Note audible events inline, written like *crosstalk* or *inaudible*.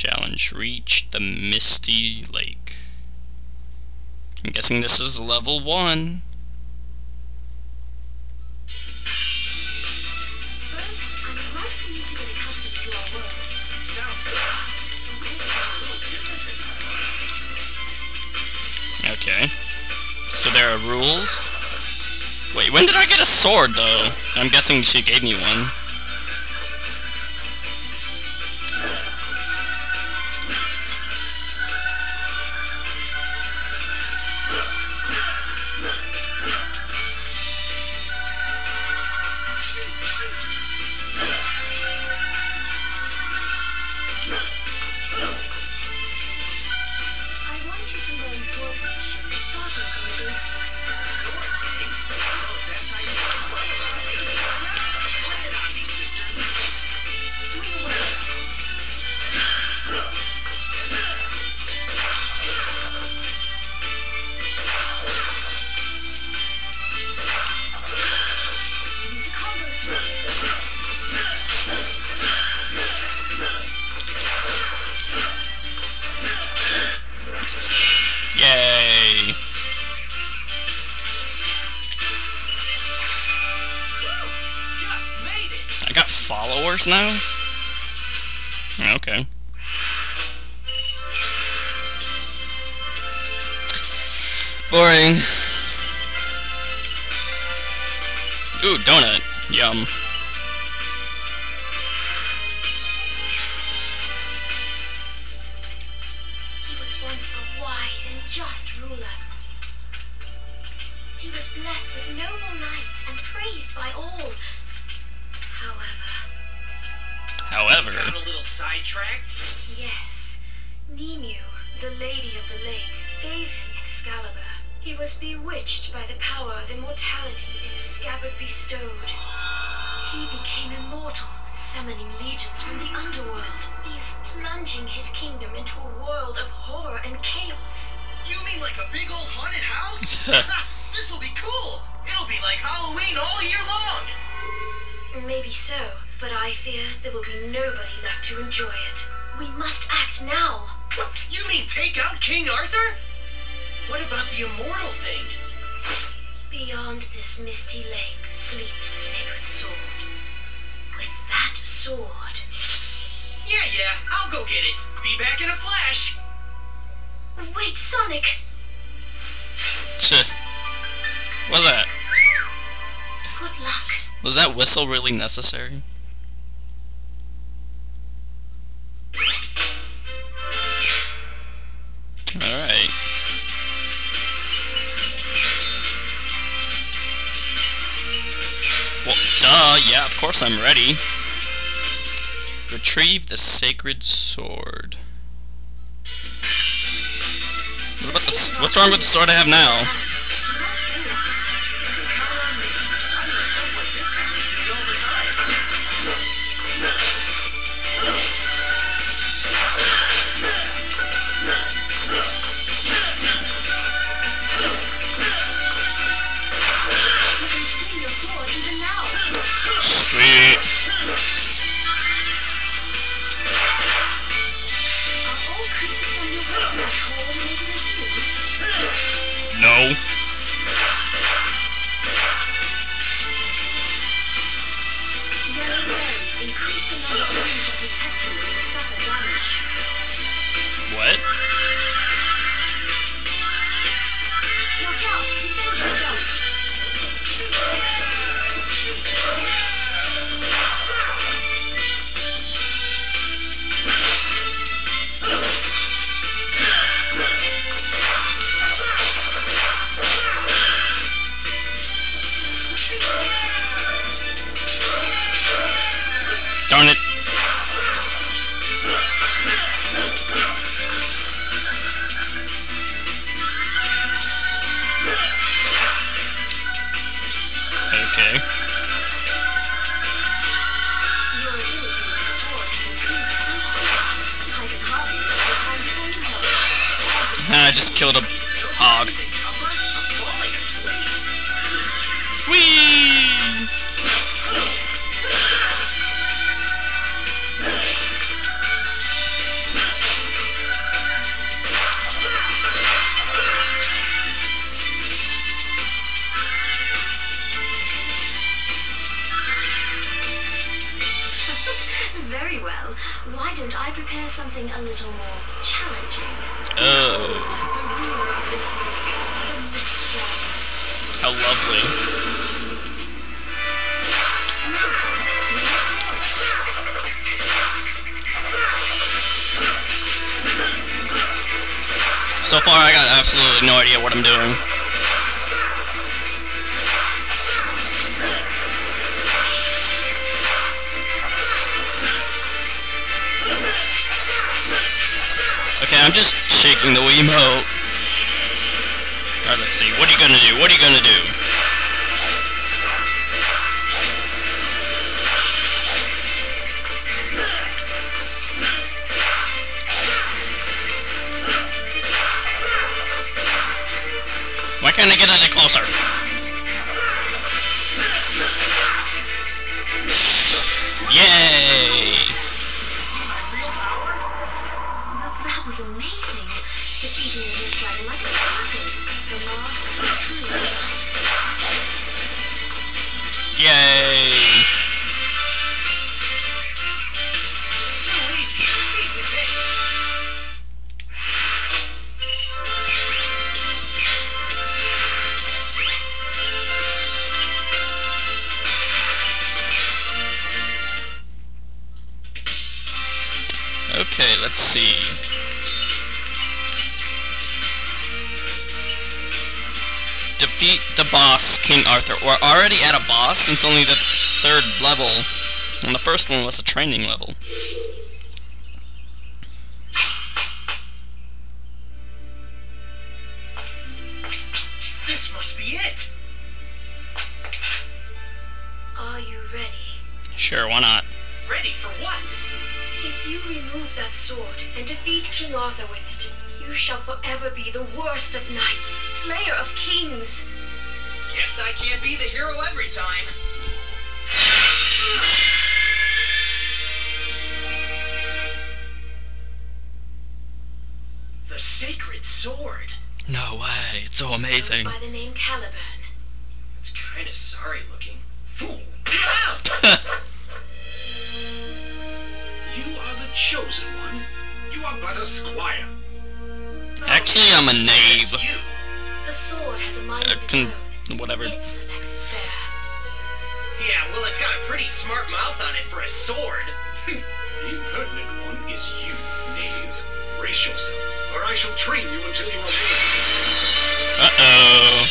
Special challenge. Reach the Misty Lake. I'm guessing this is level one. First, I would like for you to get accustomed to our world. Sounds good. Okay. So there are rules. Wait, when did I get a sword though? I'm guessing she gave me one. Followers now? Okay. Boring. Ooh, donut. Yum. He was once a wise and just ruler. He was blessed with noble knights and praised by all. However, Got a little sidetracked. yes, Nimue, the Lady of the Lake, gave him Excalibur. He was bewitched by the power of immortality its scabbard bestowed. He became immortal, summoning legions from the underworld. He is plunging his kingdom into a world of horror and chaos. You mean like a big old haunted house? *laughs* this will be cool. It'll be like Halloween all year long. Maybe so, but I fear there will be nobody left to enjoy it. We must act now. You mean take out King Arthur? What about the immortal thing? Beyond this misty lake sleeps a sacred sword. With that sword, Yeah, yeah, I'll go get it. Be back in a flash. wait, Sonic! Tch. What's that? Good luck. Was that whistle really necessary? Alright. Well, duh, yeah, of course I'm ready. Retrieve the sacred sword. What about the, what's wrong with the sword I have now? killed a hog. Whee! *laughs* Very well. Why don't I prepare something a little more challenging? How lovely. So far, I got absolutely no idea what I'm doing. Okay, I'm just shaking the Wiimote. See. What are you gonna do? What are you gonna do? Let's see. Defeat the boss, King Arthur. We're already at a boss, since only the third level. And the first one was a training level. You remove that sword and defeat King Arthur with it, you shall forever be the worst of knights, slayer of kings. Guess I can't be the hero every time. The sacred sword. No way, it's so amazing. By the name Caliburn. It's kind of sorry looking. Fool. *laughs* You are the chosen one. You are but a squire. Actually, I'm a knave. You. The sword has a mind Uh, of its con- own. whatever. It selects its bearer. Yeah, well, it's got a pretty smart mouth on it for a sword. The *laughs* impertinent one is you, knave. Brace yourself, or I shall train you until you are ready. Uh-oh.